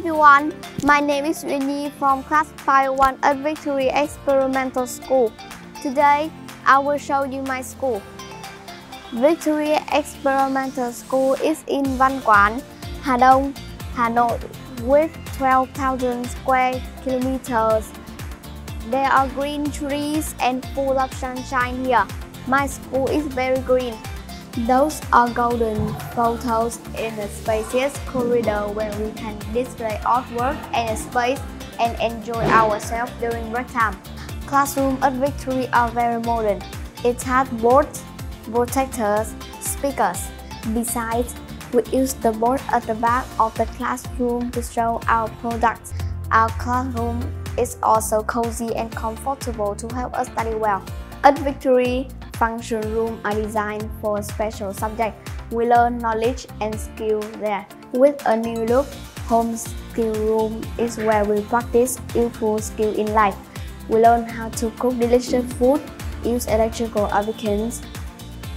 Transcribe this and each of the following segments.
everyone, my name is Winnie from class 5-1 at Victory Experimental School. Today, I will show you my school. Victory Experimental School is in Văn Quán, Hà Đông, Hà Nội with 12,000 square kilometers. There are green trees and full of sunshine here. My school is very green. Those are golden photos in a spacious corridor where we can display artwork and space and enjoy ourselves during break time. Classroom at Victory are very modern. It has boards, projectors, speakers. Besides, we use the board at the back of the classroom to show our products. Our classroom is also cozy and comfortable to help us study well. At Victory, function rooms are designed for special subjects. We learn knowledge and skill there. With a new look, home skill room is where we practice useful skill in life. We learn how to cook delicious food, use electrical appliances,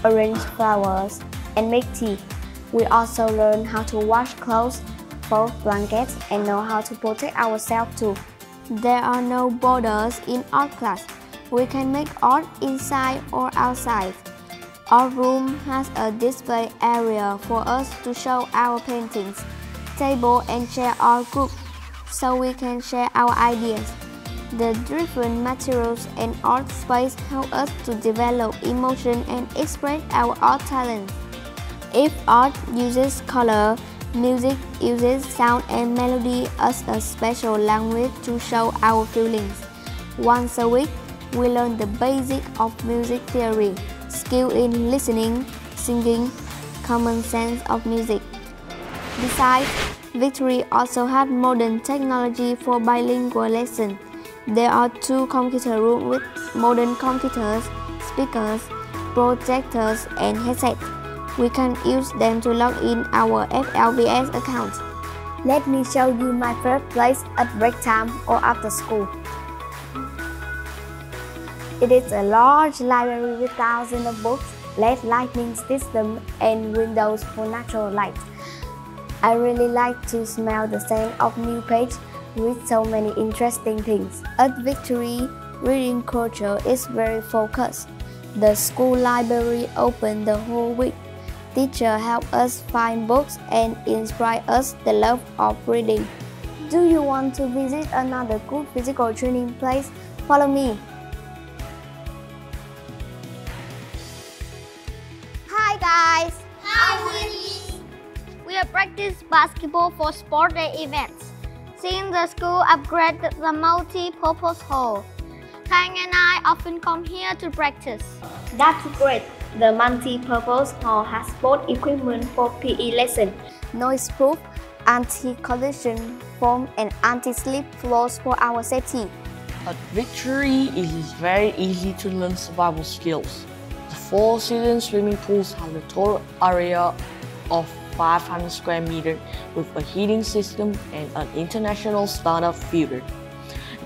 arrange flowers, and make tea. We also learn how to wash clothes, fold blankets, and know how to protect ourselves too. There are no borders in art class. We can make art inside or outside. Our room has a display area for us to show our paintings, table and chair are grouped so we can share our ideas. The different materials and art space help us to develop emotion and express our art talent. If art uses color, music uses sound and melody as a special language to show our feelings. Once a week, we learn the basic of music theory, skill in listening, singing, common sense of music. Besides, Victory also has modern technology for bilingual lessons. There are two computer rooms with modern computers, speakers, projectors, and headsets. We can use them to log in our FLVS account. Let me show you my favorite place at break time or after school. It is a large library with thousands of books, LED lighting system, and windows for natural light. I really like to smell the scent of new page with so many interesting things. At Victory, reading culture is very focused. The school library open the whole week. Teacher help us find books and inspire us the love of reading. Do you want to visit another good physical training place? Follow me. Guys! Hi, Winnie. We have practiced basketball for sport day events. Since the school upgraded the multi-purpose hall, Kang and I often come here to practice. That's great. The multi-purpose hall has sport equipment for PE lesson, noise-proof, anti-collision foam, and anti-slip floors for our safety. At Victory, it is very easy to learn survival skills. The four-season swimming pools have a total area of 500 square meters with a heating system and an international standard filter.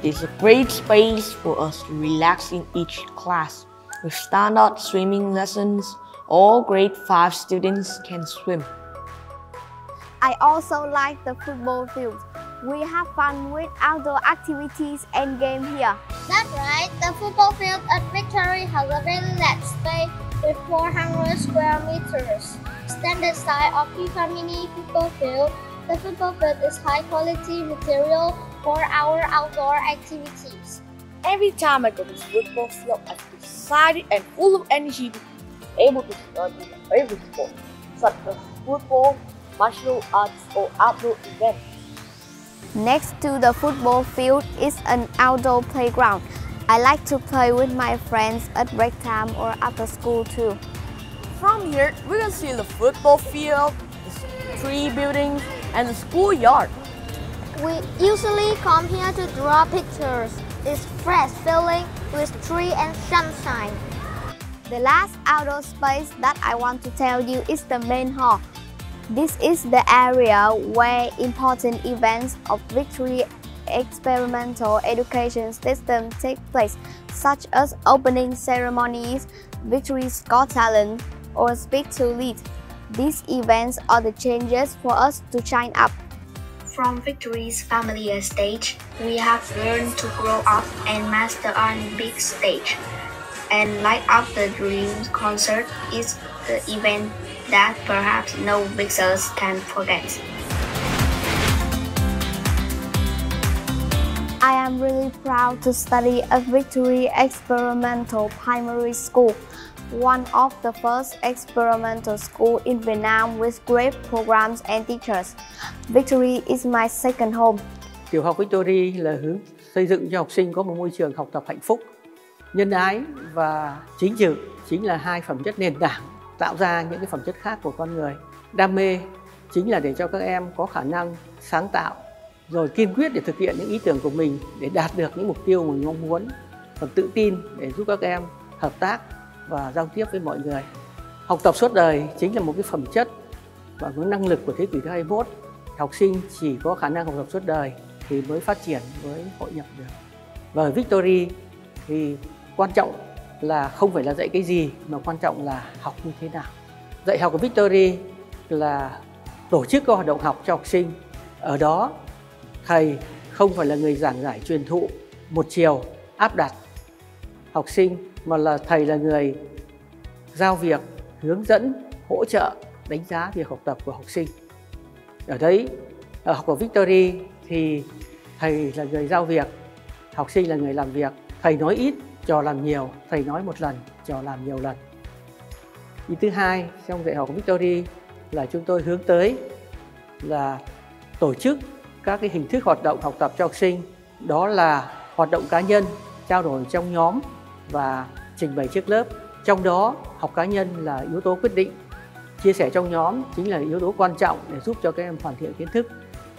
It is a great space for us to relax in each class. With standard swimming lessons, all grade 5 students can swim. I also like the football field. We have fun with outdoor activities and games here. That's right. The football field at Victory has a very large space with 400 square meters. Standard size of FIFA mini football field. The football field is high quality material for our outdoor activities. Every time I go to this football field, I feel excited and full of energy to be able to study my favorite sport, such as football, martial arts, or outdoor events. Next to the football field is an outdoor playground. I like to play with my friends at break time or after school too. From here, we can see the football field, the tree buildings, and the schoolyard. We usually come here to draw pictures. It's fresh feeling with tree and sunshine. The last outdoor space that I want to tell you is the main hall. This is the area where important events of Victory experimental education system take place, such as opening ceremonies, Victory's Got Talent, or Speak to Lead. These events are the changes for us to shine up. from Victory's family stage, we have learned to grow up and master on big stage. And Light Up the Dreams concert is the event that perhaps no Vixers can forget. I am really proud to study at Victory Experimental Primary School, one of the first experimental school in Vietnam with great programs and teachers. Victory is my second home. Tiểu học Victory là hướng xây dựng cho học sinh có một môi trường học tập hạnh phúc, nhân ái và chính trực chính là hai phẩm chất nền tảng tạo ra những cái phẩm chất khác của con người. Đam mê chính là để cho các em có khả năng sáng tạo rồi kiên quyết để thực hiện những ý tưởng của mình để đạt được những mục tiêu mình mong muốn và tự tin để giúp các em hợp tác và giao tiếp với mọi người. Học tập suốt đời chính là một cái phẩm chất và cái năng lực của thế kỷ thứ 21. Học sinh chỉ có khả năng học tập suốt đời thì mới phát triển, mới hội nhập được. Và ở Victory thì quan trọng là không phải là dạy cái gì mà quan trọng là học như thế nào. Dạy học của Victory là tổ chức các hoạt động học cho học sinh. Ở đó thầy không phải là người giảng giải truyền thụ một chiều áp đặt học sinh, mà là thầy là người giao việc, hướng dẫn, hỗ trợ, đánh giá việc học tập của học sinh. Ở đấy, ở học của Victory thì thầy là người giao việc, học sinh là người làm việc. Thầy nói ít, trò làm nhiều. Thầy nói một lần, trò làm nhiều lần. Ý thứ hai, trong dạy học của Victory là chúng tôi hướng tới là tổ chức các cái hình thức hoạt động học tập cho học sinh. Đó là hoạt động cá nhân, trao đổi trong nhóm và trình bày trước lớp. Trong đó, học cá nhân là yếu tố quyết định. Chia sẻ trong nhóm chính là yếu tố quan trọng để giúp cho các em hoàn thiện kiến thức.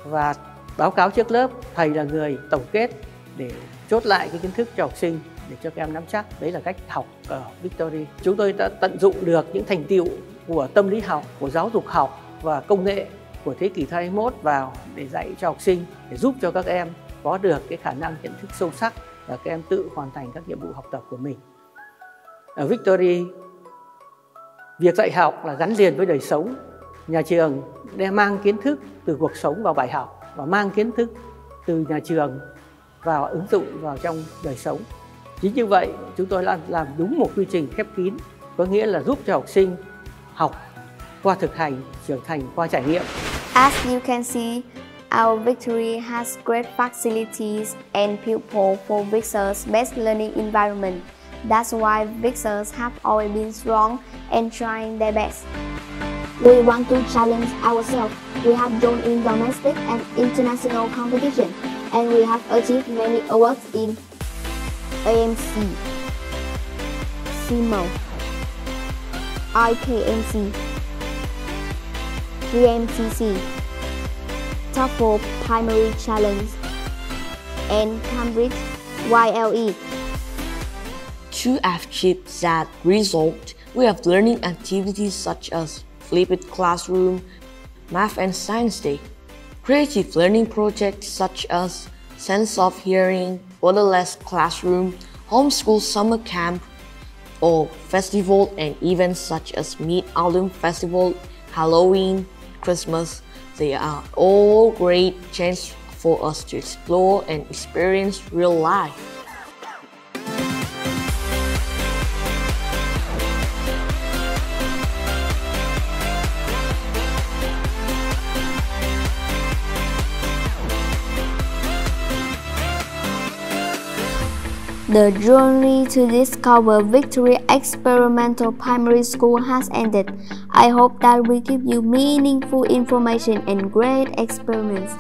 Và báo cáo trước lớp, thầy là người tổng kết để chốt lại cái kiến thức cho học sinh để cho các em nắm chắc. Đấy là cách học ở Victory. Chúng tôi đã tận dụng được những thành tiệu của tâm lý học, của giáo dục học và công nghệ của thế kỷ 21 vào để dạy cho học sinh để giúp cho các em có được cái khả năng nhận thức sâu sắc và các em tự hoàn thành các nhiệm vụ học tập của mình. Ở Victory, việc dạy học là gắn liền với đời sống. Nhà trường đem mang kiến thức từ cuộc sống vào bài học và mang kiến thức từ nhà trường vào ứng dụng vào trong đời sống. Chính như vậy, chúng tôi đã làm đúng một quy trình khép kín, có nghĩa là giúp cho học sinh học qua thực hành, trưởng thành qua trải nghiệm. As you can see, our Victory has great facilities and people for Vixers' best learning environment. That's why Vixers have always been strong and trying their best. We want to challenge ourselves. We have joined in domestic and international competition, and we have achieved many awards in AMC, CIMO, IKMC, 3MCC, TOEFL Primary Challenge, and Cambridge YLE. To achieve that result, we have learning activities such as flipped classroom, math and science day, creative learning projects such as sense of hearing, borderless classroom, homeschool summer camp, or festival and events such as Mid Autumn Festival, Halloween, Christmas, they are all great chance for us to explore and experience real life. The journey to discover Victory Experimental Primary School has ended. I hope that we give you meaningful information and great experiments.